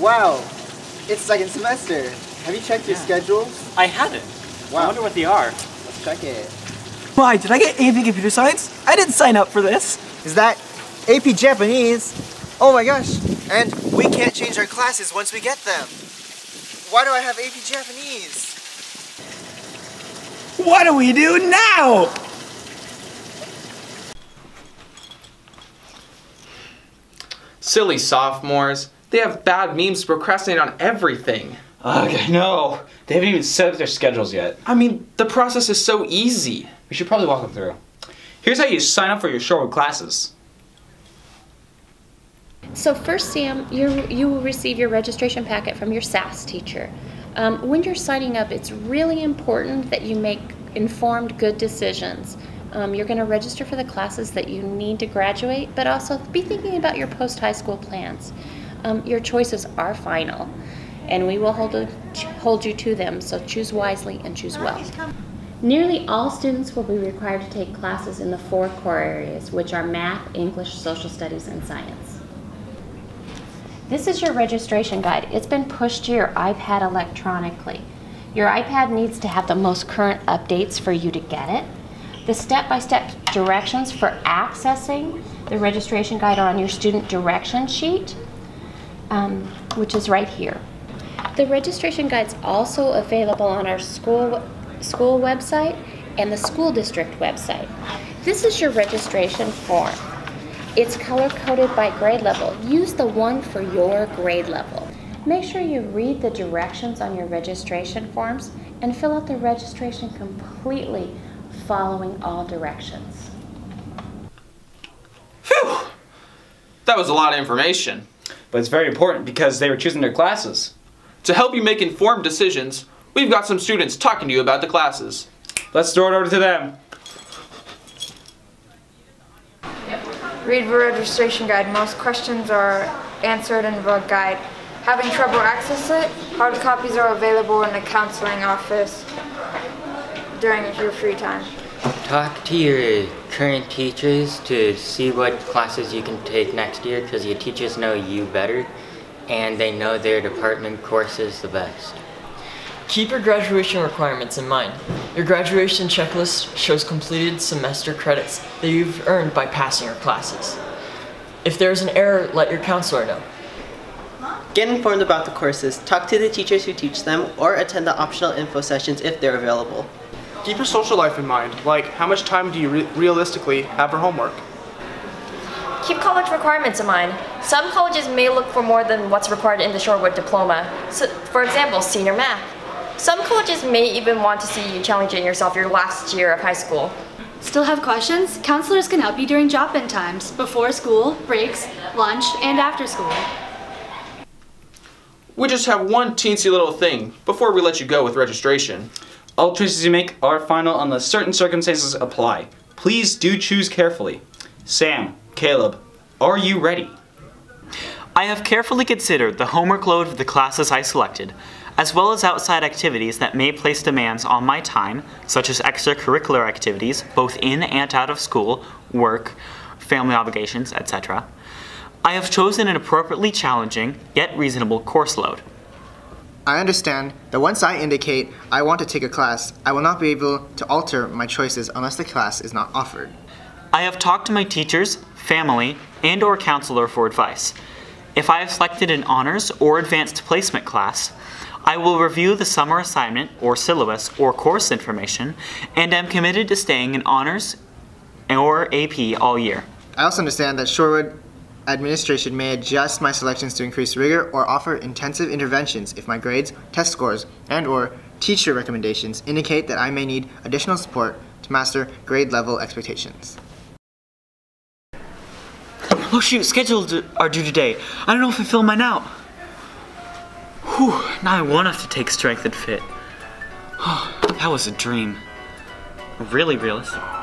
Wow, it's second semester. Have you checked your schedules? I haven't. Wow. I wonder what they are. Let's check it. Why, did I get AP Computer Science? I didn't sign up for this. Is that AP Japanese? Oh my gosh. And we can't change our classes once we get them. Why do I have AP Japanese? What do we do now? Silly sophomores. They have bad memes to procrastinate on everything. Ugh, no. They haven't even set up their schedules yet. I mean, the process is so easy. We should probably walk them through. Here's how you sign up for your Shorewood classes. So first, Sam, you you will receive your registration packet from your SAS teacher. Um, when you're signing up, it's really important that you make informed, good decisions. Um, you're going to register for the classes that you need to graduate, but also be thinking about your post-high school plans. Um, your choices are final, and we will hold, a, hold you to them, so choose wisely and choose well. Nearly all students will be required to take classes in the four core areas, which are math, English, social studies, and science. This is your registration guide. It's been pushed to your iPad electronically. Your iPad needs to have the most current updates for you to get it. The step-by-step directions for accessing the registration guide are on your student direction sheet, um, which is right here. The registration guide's also available on our school, school website and the school district website. This is your registration form. It's color coded by grade level. Use the one for your grade level. Make sure you read the directions on your registration forms and fill out the registration completely following all directions. Phew! That was a lot of information. But it's very important because they were choosing their classes. To help you make informed decisions, we've got some students talking to you about the classes. Let's throw it over to them. Read the registration guide. Most questions are answered in the guide. Having trouble access it? Hard copies are available in the counseling office during your free time. Talk to your current teachers to see what classes you can take next year because your teachers know you better and they know their department courses the best. Keep your graduation requirements in mind. Your graduation checklist shows completed semester credits that you've earned by passing your classes. If there is an error, let your counselor know. Get informed about the courses, talk to the teachers who teach them, or attend the optional info sessions if they're available. Keep your social life in mind, like how much time do you re realistically have for homework? Keep college requirements in mind. Some colleges may look for more than what's required in the Shorewood diploma. So, for example, senior math. Some colleges may even want to see you challenging yourself your last year of high school. Still have questions? Counselors can help you during drop-in times, before school, breaks, lunch, and after school. We just have one teensy little thing before we let you go with registration. All choices you make are final unless certain circumstances apply. Please do choose carefully. Sam, Caleb, are you ready? I have carefully considered the homework load of the classes I selected, as well as outside activities that may place demands on my time, such as extracurricular activities, both in and out of school, work, family obligations, etc. I have chosen an appropriately challenging, yet reasonable course load. I understand that once I indicate I want to take a class, I will not be able to alter my choices unless the class is not offered. I have talked to my teachers, family, and or counselor for advice. If I have selected an honors or advanced placement class, I will review the summer assignment or syllabus or course information and am committed to staying in honors or AP all year. I also understand that Shorewood administration may adjust my selections to increase rigor or offer intensive interventions if my grades, test scores, and or teacher recommendations indicate that I may need additional support to master grade level expectations. Oh shoot, schedules are due today. I don't know if I fill mine out. Whew, now I won't have to take strength and fit. Oh, that was a dream. Really realistic.